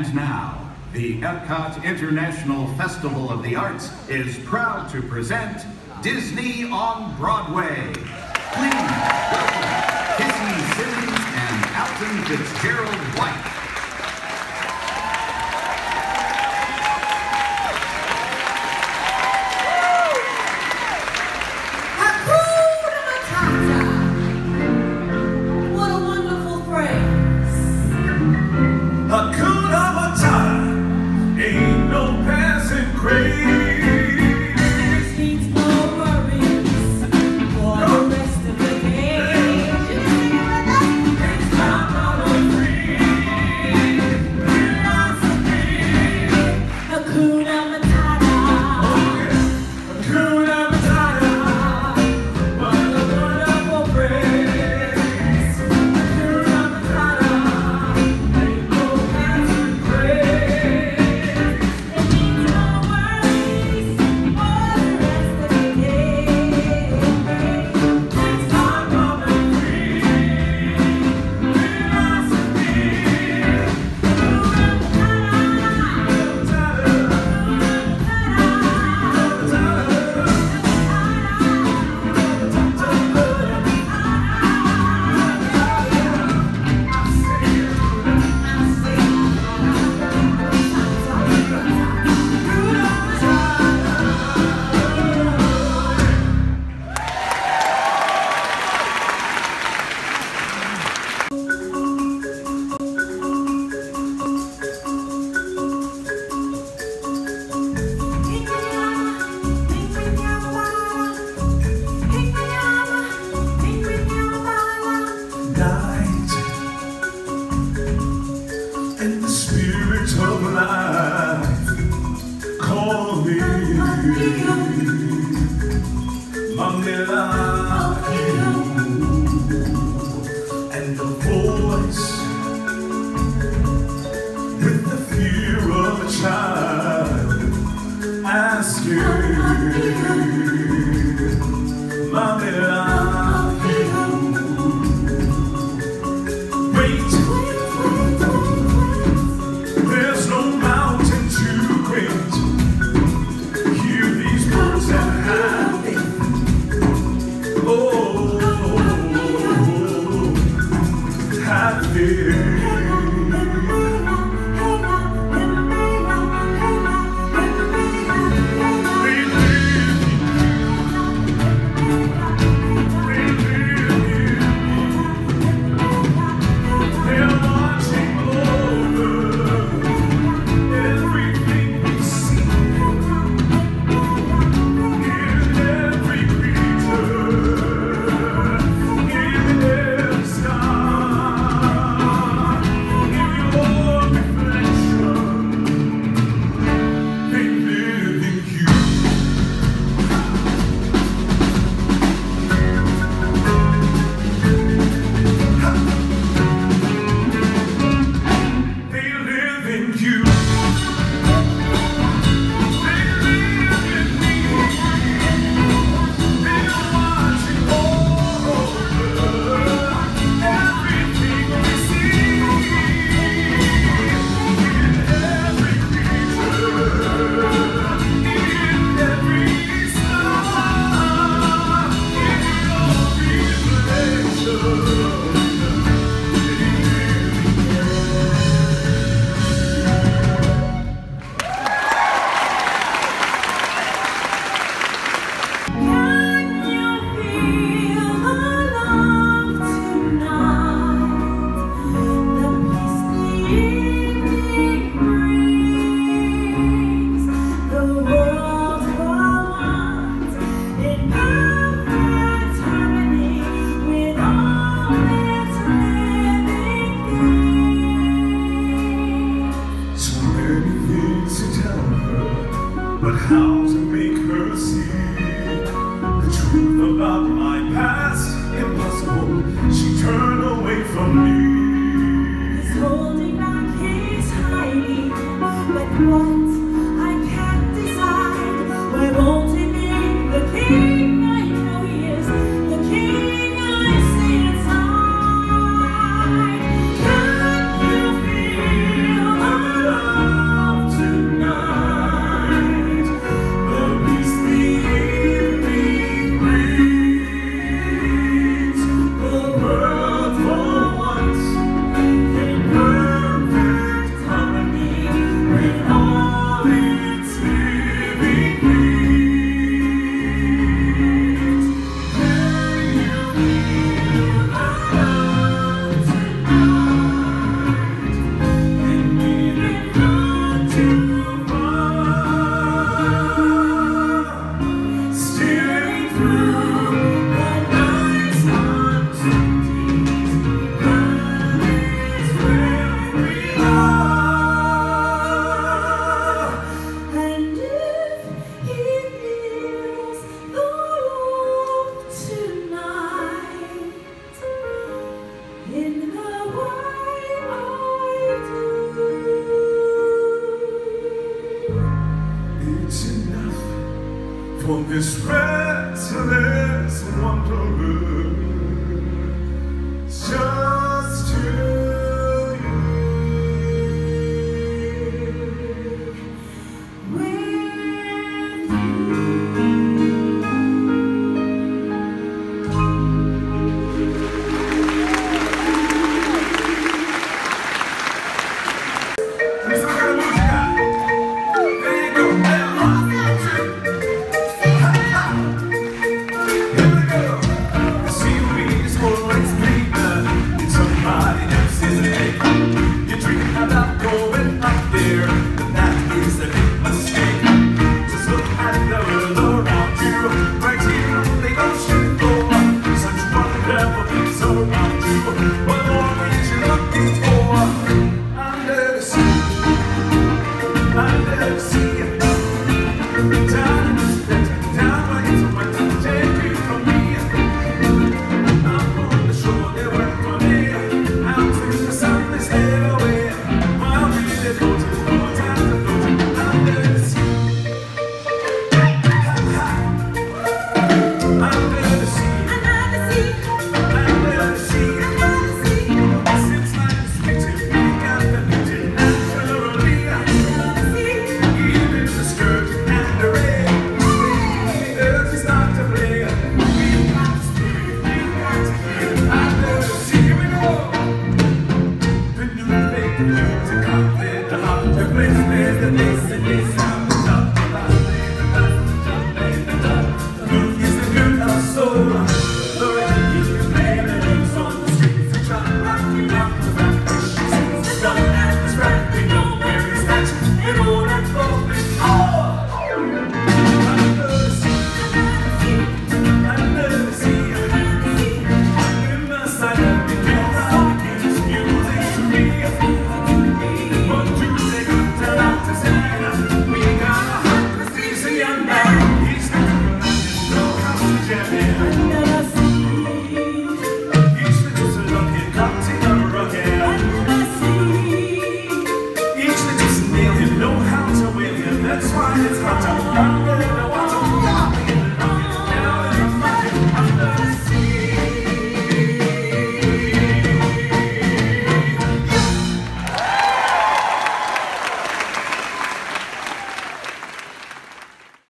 And now, the Epcot International Festival of the Arts is proud to present Disney on Broadway. Please welcome Kissy Simmons and Alton Fitzgerald White. 야 Lord. enough for this restless wanderer. Just to Christmas, the next and this It's got a young